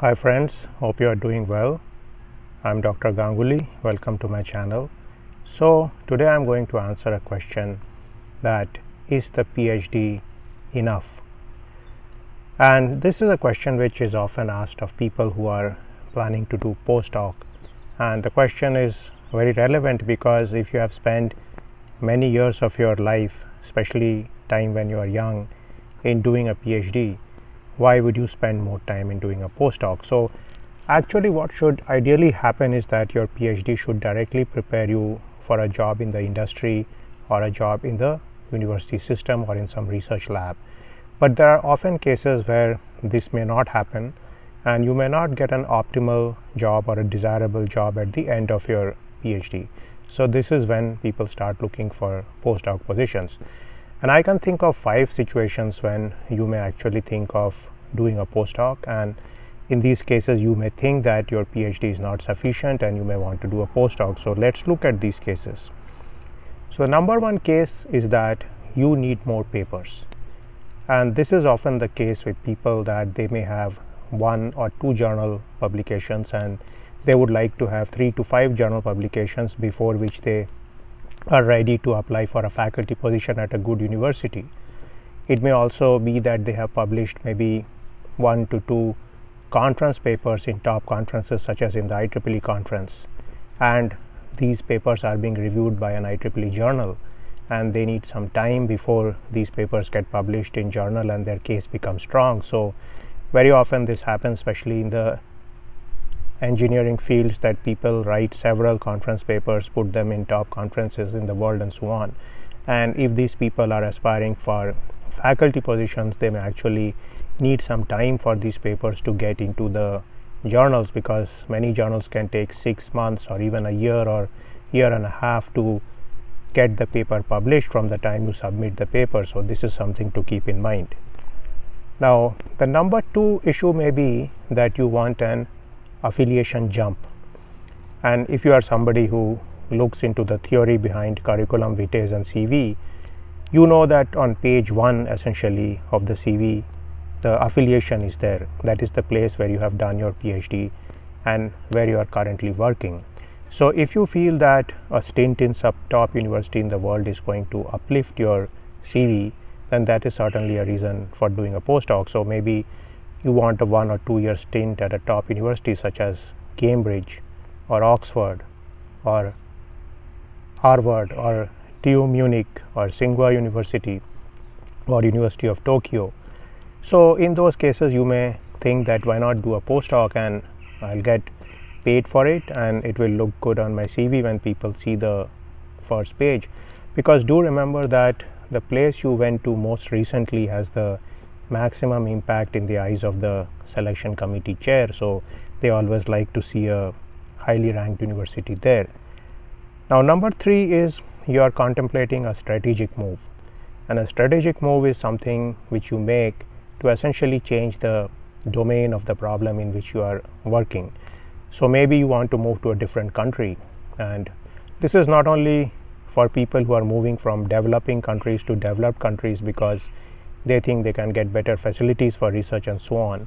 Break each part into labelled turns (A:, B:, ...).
A: Hi friends, hope you are doing well. I'm Dr. Ganguli. Welcome to my channel. So today I'm going to answer a question that is the PhD enough? And this is a question which is often asked of people who are planning to do postdoc. And the question is very relevant because if you have spent many years of your life, especially time when you are young, in doing a PhD, why would you spend more time in doing a postdoc? So, actually, what should ideally happen is that your PhD should directly prepare you for a job in the industry or a job in the university system or in some research lab. But there are often cases where this may not happen and you may not get an optimal job or a desirable job at the end of your PhD. So, this is when people start looking for postdoc positions. And I can think of five situations when you may actually think of doing a postdoc. And in these cases, you may think that your PhD is not sufficient and you may want to do a postdoc. So, let's look at these cases. So, number one case is that you need more papers. And this is often the case with people that they may have one or two journal publications and they would like to have three to five journal publications before which they are ready to apply for a faculty position at a good university. It may also be that they have published maybe one to two conference papers in top conferences such as in the IEEE conference and these papers are being reviewed by an IEEE journal and they need some time before these papers get published in journal and their case becomes strong. So very often this happens especially in the engineering fields that people write several conference papers, put them in top conferences in the world and so on. And if these people are aspiring for faculty positions, they may actually need some time for these papers to get into the journals because many journals can take six months or even a year or year and a half to get the paper published from the time you submit the paper. So, this is something to keep in mind. Now, the number two issue may be that you want an affiliation jump. And if you are somebody who looks into the theory behind curriculum vitae and CV, you know that on page one essentially of the CV, the affiliation is there. That is the place where you have done your PhD and where you are currently working. So, if you feel that a stint in some top university in the world is going to uplift your CV, then that is certainly a reason for doing a postdoc. So, maybe you want a one or two year stint at a top university such as Cambridge or Oxford or Harvard or TU Munich or Tsinghua University or University of Tokyo. So, in those cases, you may think that why not do a postdoc and I'll get paid for it and it will look good on my CV when people see the first page. Because do remember that the place you went to most recently has the maximum impact in the eyes of the selection committee chair. So, they always like to see a highly ranked university there. Now, number three is you are contemplating a strategic move, and a strategic move is something which you make to essentially change the domain of the problem in which you are working. So, maybe you want to move to a different country, and this is not only for people who are moving from developing countries to developed countries because they think they can get better facilities for research and so on.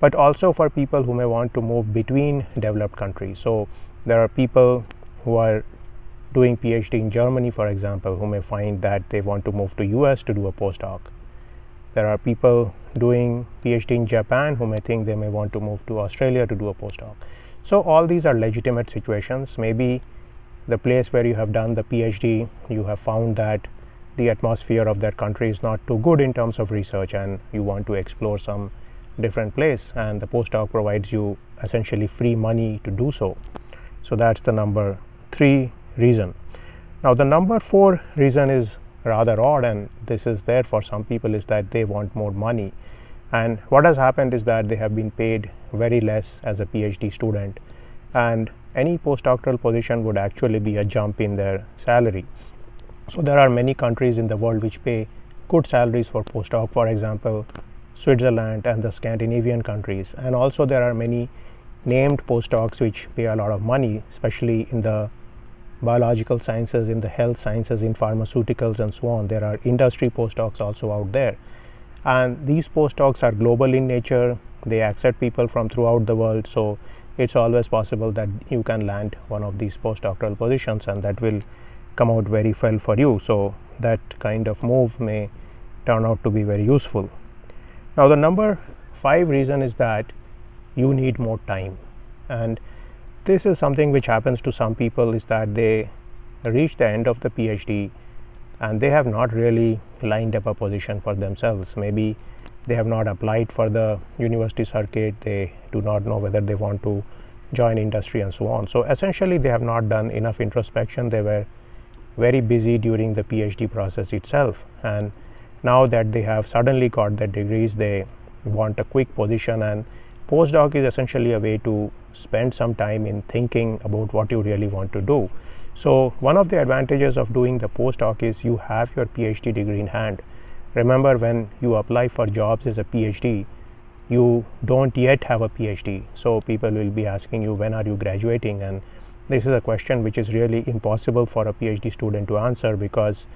A: But also for people who may want to move between developed countries. So there are people who are doing phd in germany for example who may find that they want to move to us to do a postdoc. There are people doing phd in japan who may think they may want to move to australia to do a postdoc. So all these are legitimate situations. Maybe the place where you have done the phd you have found that the atmosphere of that country is not too good in terms of research and you want to explore some different place and the postdoc provides you essentially free money to do so. So that's the number 3 reason. Now the number 4 reason is rather odd and this is there for some people is that they want more money. And what has happened is that they have been paid very less as a phd student and any postdoctoral position would actually be a jump in their salary so there are many countries in the world which pay good salaries for postdoc, for example, Switzerland and the Scandinavian countries. And also there are many named postdocs which pay a lot of money, especially in the biological sciences, in the health sciences, in pharmaceuticals and so on. There are industry postdocs also out there. and these postdocs are global in nature they accept people from throughout the world so it's always possible that you can land one of these postdoctoral positions and that will come out very well for you. So that kind of move may turn out to be very useful. Now the number 5 reason is that you need more time. And this is something which happens to some people is that they reach the end of the phd and they have not really lined up a position for themselves. Maybe they have not applied for the university circuit they do not know whether they want to join industry and so on. So essentially they have not done enough introspection. They were very busy during the phd process itself. And now that they have suddenly got their degrees they want a quick position. And postdoc is essentially a way to spend some time in thinking about what you really want to do. So one of the advantages of doing the postdoc is you have your phd degree in hand. Remember when you apply for jobs as a phd you don't yet have a phd so people will be asking you when are you graduating? And this is a question which is really impossible for a phd student to answer because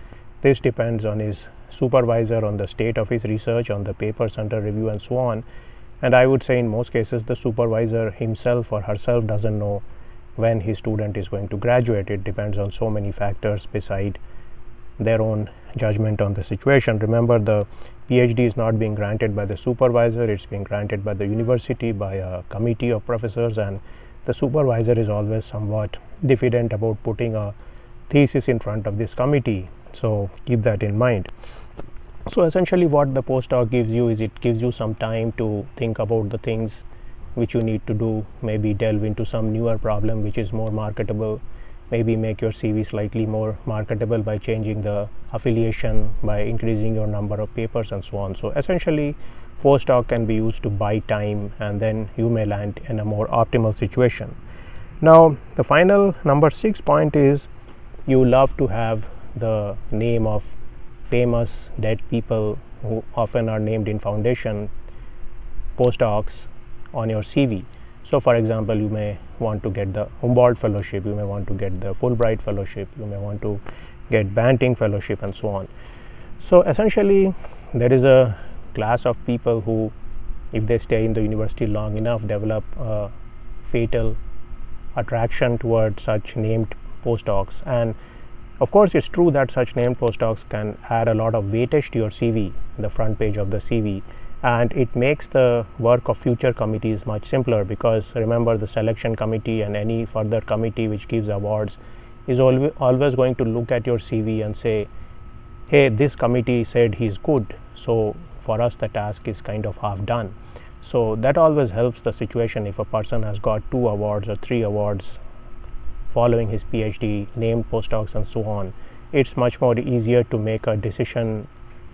A: this depends on his supervisor on the state of his research on the papers under review and so on. And i would say in most cases the supervisor himself or herself doesn't know when his student is going to graduate. It depends on so many factors beside their own judgment on the situation. Remember the phd is not being granted by the supervisor. It's being granted by the university by a committee of professors and the supervisor is always somewhat diffident about putting a thesis in front of this committee. So keep that in mind. So essentially what the postdoc gives you is it gives you some time to think about the things which you need to do maybe delve into some newer problem which is more marketable maybe make your cv slightly more marketable by changing the affiliation by increasing your number of papers and so on. So essentially postdoc can be used to buy time and then you may land in a more optimal situation. Now the final number 6 point is you love to have the name of famous dead people who often are named in foundation postdocs on your cv so for example you may want to get the humboldt fellowship you may want to get the fulbright fellowship you may want to get banting fellowship and so on. So essentially there is a class of people who if they stay in the university long enough develop a fatal attraction towards such named postdocs. And of course it's true that such named postdocs can add a lot of weightage to your cv the front page of the cv and it makes the work of future committees much simpler because remember the selection committee and any further committee which gives awards is always, going to look at your cv and say hey this committee said he's good so for us the task is kind of half done. So that always helps the situation. If a person has got two awards or three awards following his phd named postdocs and so on it's much more easier to make a decision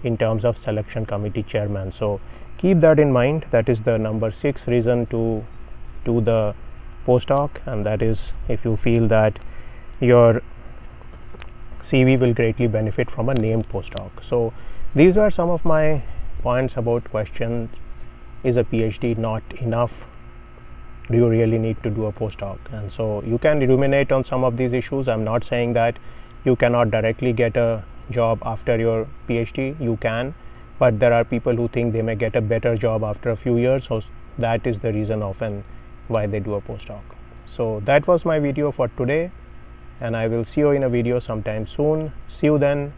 A: in terms of selection committee chairman. So keep that in mind. That is the number 6 reason to do the postdoc and that is if you feel that your CV will greatly benefit from a named postdoc. So these were some of my points about questions is a phd not enough? Do you really need to do a postdoc? And so you can ruminate on some of these issues. I'm not saying that you cannot directly get a job after your phd you can. But there are people who think they may get a better job after a few years. So that is the reason often why they do a postdoc. So that was my video for today. And i will see you in a video sometime soon. See you then